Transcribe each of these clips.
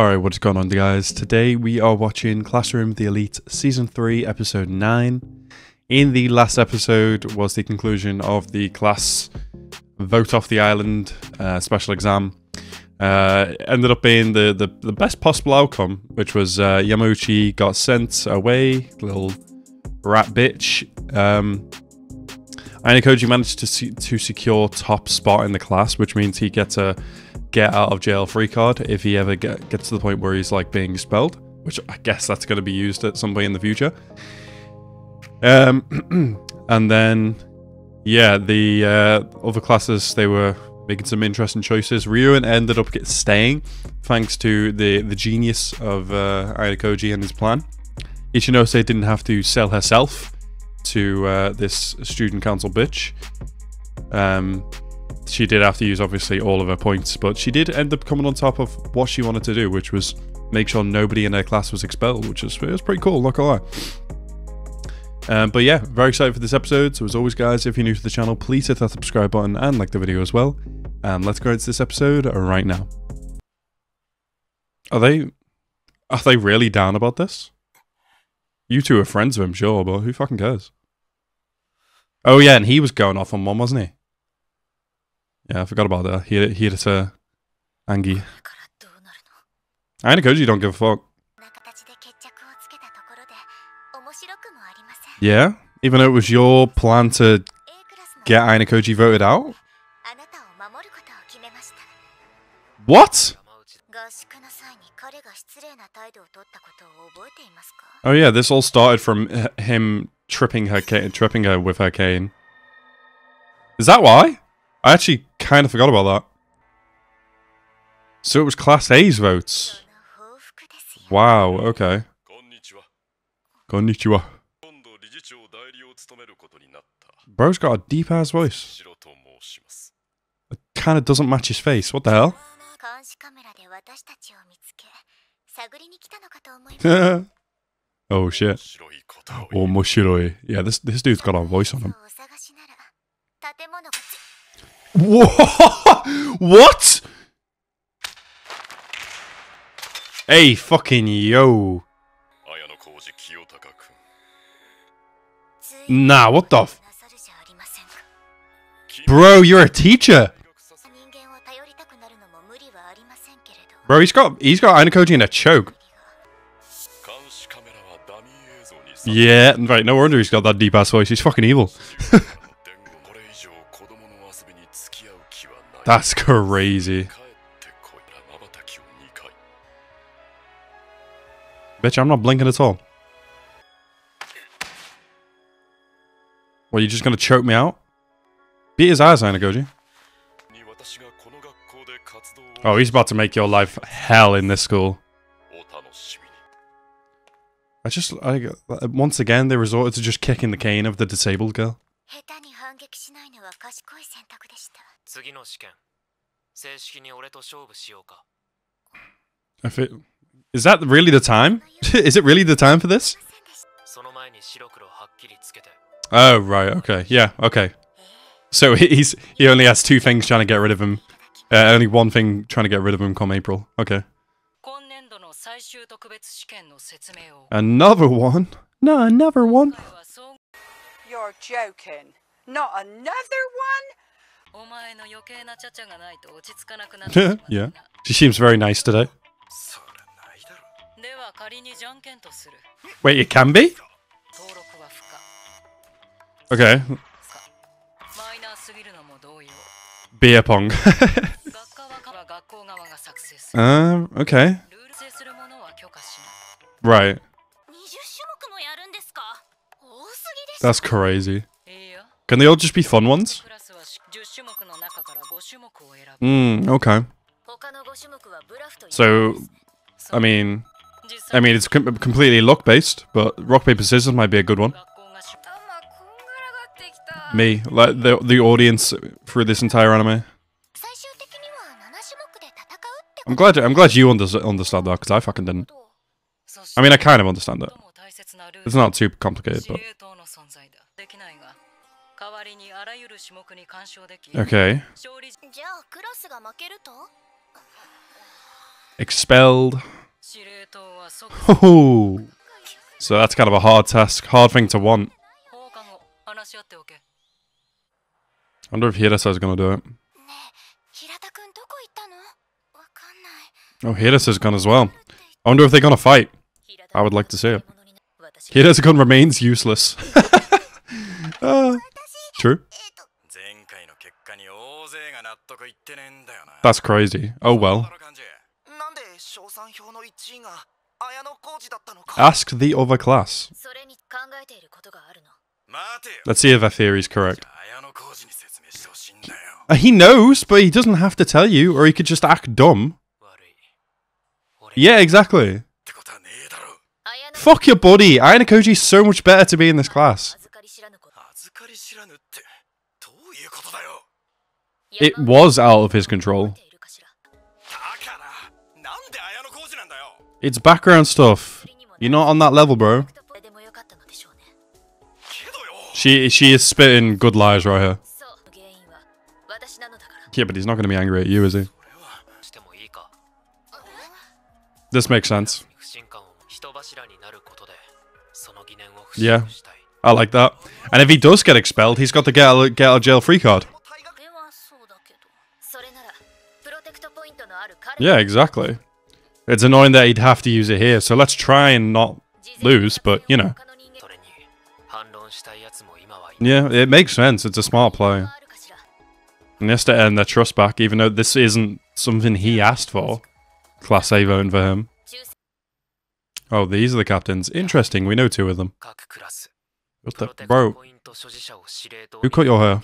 Alright, what's going on guys? Today we are watching Classroom the Elite Season 3, Episode 9. In the last episode was the conclusion of the class vote off the island uh, special exam. Uh, ended up being the, the, the best possible outcome, which was uh, Yamauchi got sent away, little rat bitch. Um, Ayanokoji managed to, se to secure top spot in the class, which means he gets a get out of jail free card if he ever get, gets to the point where he's like being expelled, which I guess that's going to be used at some point in the future. Um, and then, yeah, the uh, other classes they were making some interesting choices. Ryuen ended up staying thanks to the the genius of uh, Ayanokoji and his plan. Ichinose didn't have to sell herself to uh, this student council bitch. Um, she did have to use obviously all of her points, but she did end up coming on top of what she wanted to do, which was make sure nobody in her class was expelled, which was, was pretty cool, not gonna lie. Um, but yeah, very excited for this episode. So as always, guys, if you're new to the channel, please hit that subscribe button and like the video as well. And let's go into this episode right now. Are they are they really down about this? You two are friends with him, sure, but who fucking cares? Oh yeah, and he was going off on one, wasn't he? Yeah, I forgot about that. He he had a Angie. Ayanokoji don't give a fuck. Yeah? Even though it was your plan to get Ayanokoji voted out? What? Oh yeah, this all started from him tripping her tripping her with her cane. Is that why? I actually kind of forgot about that. So it was Class A's votes. Wow, okay. Konnichiwa. Bro's got a deep ass voice. It kind of doesn't match his face. What the hell? oh shit. Oh, Omoshiroi. Yeah, this this dude's got a voice on him. What? Hey, fucking yo. Nah, what the Bro, you're a teacher. Bro, he's got he's got Ayanokoji in a choke. Yeah, right, no wonder he's got that deep ass voice. He's fucking evil. That's crazy. Bitch, I'm not blinking at all. Well, you just gonna choke me out? Beat his eyes, Ayanokoji. Oh, he's about to make your life hell in this school. I just, I, once again, they resorted to just kicking the cane of the disabled girl. If it, is that really the time? is it really the time for this? Oh, right, okay. Yeah, okay. So he's he only has two things trying to get rid of him. Uh, only one thing trying to get rid of him come April. Okay. Another one? No, another one. You're joking. Not another one? yeah. She seems very nice today. Wait, it can be? Okay. Beer pong. um, okay. Right. That's crazy. Can they all just be fun ones? Hmm, okay. So, I mean, I mean, it's com completely luck based, but rock paper scissors might be a good one. Me, like the the audience for this entire anime. I'm glad I'm glad you under understand that because I fucking didn't. I mean, I kind of understand it. It's not too complicated, but. Okay. Expelled. Oh. So that's kind of a hard task, hard thing to want. I wonder if Hirata's gonna do it. Oh, Hirata's gone as well. I wonder if they're gonna fight. I would like to see it. 私 Hira's remains useless. Ah. True. That's crazy. Oh well. Ask the other class. Let's see if our theory is correct. Uh, he knows, but he doesn't have to tell you, or he could just act dumb. Yeah, exactly. Fuck your buddy. Ayanokoji is so much better to be in this class. It was out of his control. It's background stuff. You're not on that level, bro. She she is spitting good lies right here. Yeah, but he's not going to be angry at you, is he? This makes sense. Yeah, I like that. And if he does get expelled, he's got the get out, get jail free card. Yeah, exactly. It's annoying that he'd have to use it here, so let's try and not lose, but, you know. Yeah, it makes sense. It's a smart play. And he has to earn their trust back, even though this isn't something he asked for. Class A voting for him. Oh, these are the captains. Interesting, we know two of them. What the bro? Who cut your hair?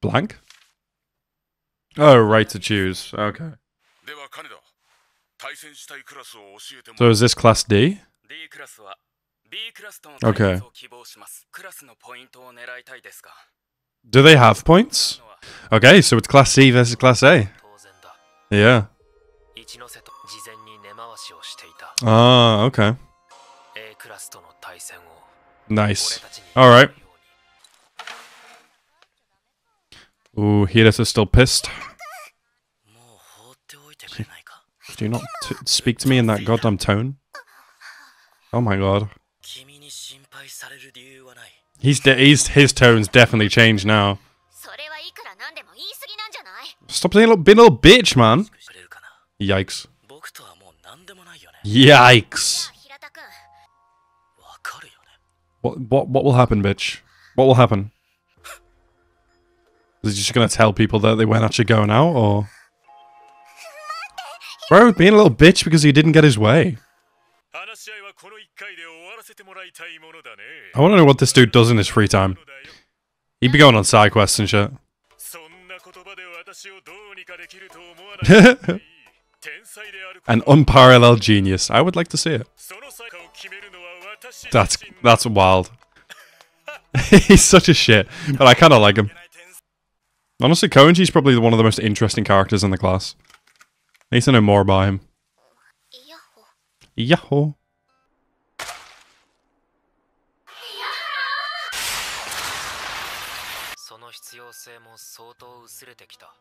Blank? Oh, right to choose. Okay. So is this class D? Okay. Do they have points? Okay, so it's class C versus class A. Yeah. Ah, okay. Nice. Alright. Ooh, Hiras is still pissed. Do you not speak to me in that goddamn tone? Oh my god. He's he's his tone's definitely changed now. Stop being a little, being a little bitch, man. Yikes. Yikes. What what what will happen, bitch? What will happen? Is he just gonna tell people that they weren't actually going out, or? Bro, being a little bitch because he didn't get his way. I want to know what this dude does in his free time. He'd be going on side quests and shit. An unparalleled genius. I would like to see it. That's that's wild. He's such a shit, but I kind of like him. Honestly, Koenji's probably one of the most interesting characters in the class. I need to know more about him. Yahoo!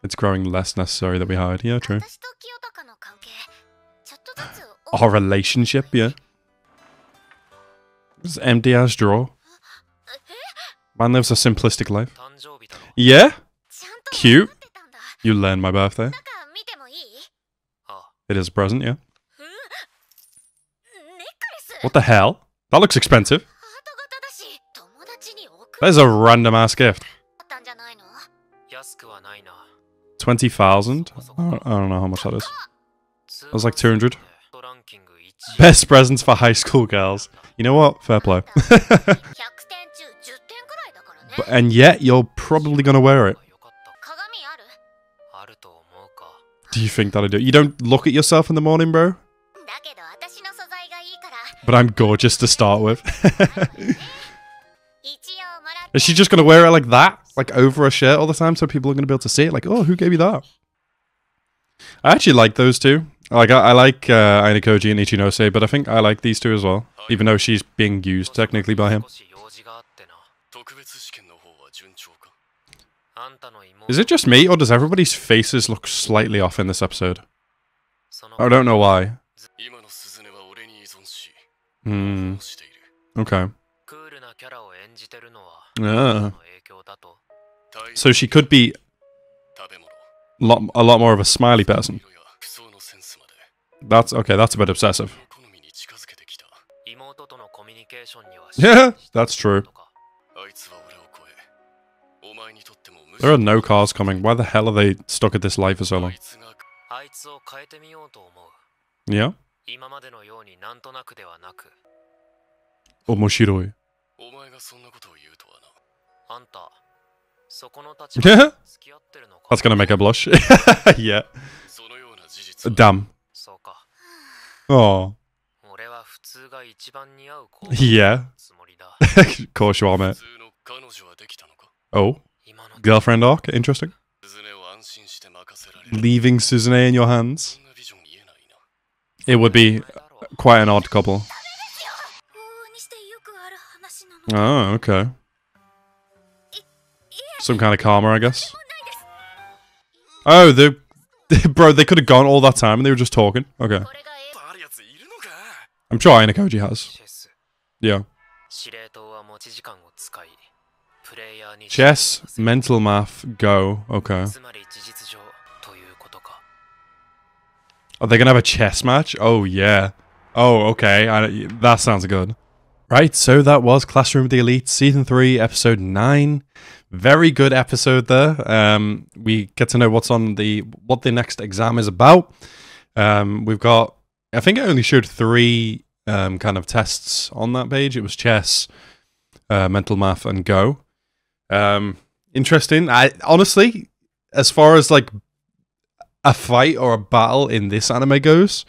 It's growing less necessary that we hide. Yeah, true. Our relationship, yeah. Empty MDRs draw? Man lives a simplistic life. Yeah? Cute. You learned my birthday. It is a present, yeah. What the hell? That looks expensive. That is a random ass gift. 20,000? I, I, don't know how much that is. That was like 200. Best presents for high school girls. You know what? Fair play. but, and yet, you're probably going to wear it. Do you think that'll do? You don't look at yourself in the morning, bro? But I'm gorgeous to start with. Is she just going to wear it like that? Like over a shirt all the time so people are going to be able to see it? Like, oh, who gave you that? I actually like those two. Like I, I like uh, Ayanokoji and Ichinose, but I think I like these two as well, even though she's being used technically by him. Is it just me, or does everybody's faces look slightly off in this episode? I don't know why. Hmm. Okay. Yeah. So she could be lot, a lot more of a smiley person. That's okay, that's a bit obsessive. Yeah, that's true. There are no cars coming. Why the hell are they stuck at this life for so long? Yeah? Yeah? That's gonna make her blush. yeah dumb. Oh. Yeah. of course you are, mate. Oh. Girlfriend arc? Interesting. Leaving Suzune in your hands? It would be quite an odd couple. Oh, okay. Some kind of karma, I guess. Oh, the Bro, they could have gone all that time and they were just talking. Okay. I'm sure Ayanokoji has. Yeah. Chess, mental math, go. Okay. Are they gonna have a chess match? Oh, yeah. Oh, okay. I, that sounds good. Right. So that was Classroom of the Elite season three, episode nine. Very good episode there. Um, we get to know what's on the what the next exam is about. Um, we've got. I think it only showed three um, kind of tests on that page. It was chess, uh, mental math, and Go. Um, interesting. I honestly, as far as like a fight or a battle in this anime goes,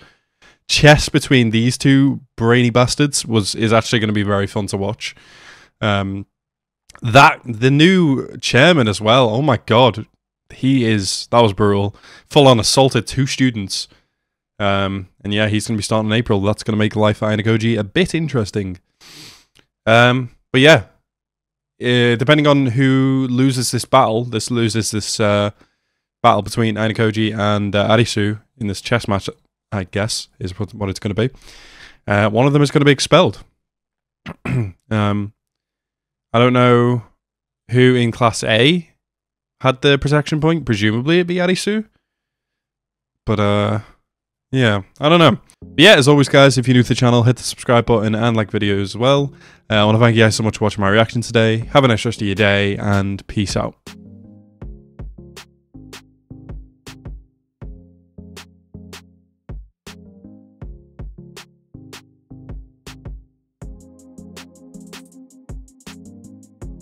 chess between these two brainy bastards was is actually going to be very fun to watch. Um, that the new chairman as well. Oh my god, he is that was brutal. Full on assaulted two students. Um, and yeah, he's going to be starting in April. That's going to make life at Ayanokoji a bit interesting. Um, but yeah, uh, depending on who loses this battle, this loses this uh, battle between Ayanokoji and uh, Arisu in this chess match, I guess, is what, it's going to be. Uh, one of them is going to be expelled. um, I don't know who in Class A had the protection point. Presumably it'd be Arisu. But, uh, yeah, I don't know. But yeah, as always, guys, if you're new to the channel, hit the subscribe button and like videos as well. Uh, I want to thank you guys so much for watching my reaction today. Have a nice rest of your day, and peace out.